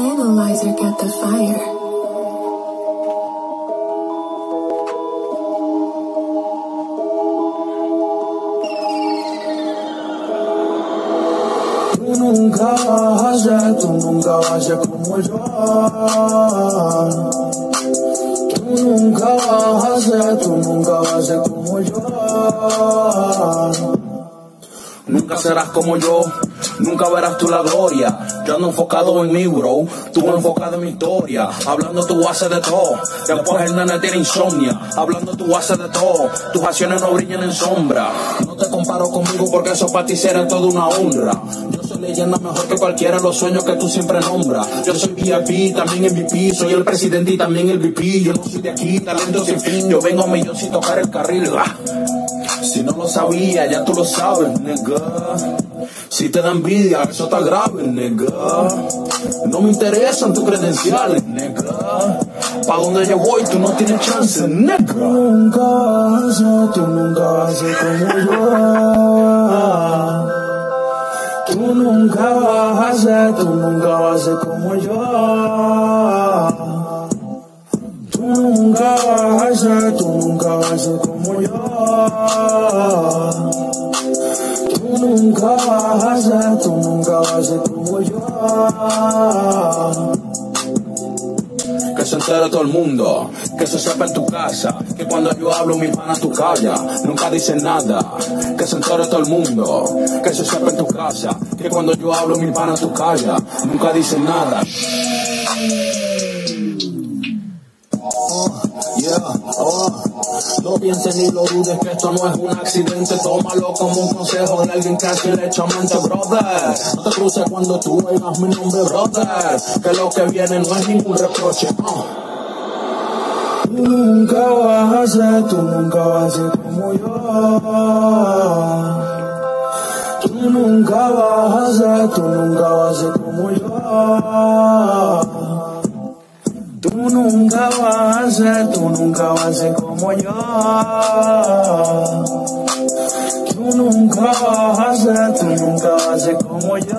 Analyzer got the fire. Nunca vas a tú nunca vas a como yo. Tú nunca vas a tú nunca vas a como yo. Nunca serás como yo, nunca verás tú la gloria. Yo ando enfocado en mí, bro. Tú enfocado en mi historia. Hablando tú haces de todo. Después el nene tiene insomnia. Hablando tú haces de todo. Tus acciones no brillan en sombra. No te comparo conmigo porque eso para ti será toda una honra. Yo soy leyenda mejor que cualquiera los sueños que tú siempre nombras. Yo soy VIP, también MVP. Soy el presidente y también el VP. Yo no soy de aquí, talento sin fin. Yo vengo a millón sin tocar el carril. ah. Si no lo sabía, ya tú lo sabes, nigga. Si te da envidia, eso está grave, nigga. No me interesan tus credenciales, nigga. Pa' donde yo voy, tú no tienes chance, nigga. Nunca ser, tú nunca ser como yo. Tú nunca vas a ser, tú nunca vas a ser como yo. Tú nunca vas a ser, tú nunca vas a ser como yo. Tú nunca vas a ser, tú nunca vas a ser como yo. Que se entere todo el mundo, que se sepa en tu casa, que cuando yo hablo mi pana tú callas, nunca dices nada. Que se entere todo el mundo, que se sepa en tu casa, que cuando yo hablo mi pana tú callas, nunca dices nada. No pienses ni lo dudes que esto no es un accidente. Tómalo como un consejo de alguien que así le echa mente, brother. No te cruces cuando tú oigas mi nombre, brother. Que lo que viene no es ningún reproche. uh. Tú nunca vas a ser, tú nunca vas a ser como yo. Tú nunca vas a ser, tú nunca vas a ser como yo. Nunca vas a ser como yo. Tú nunca vas a ser, tú nunca vas a ser como yo.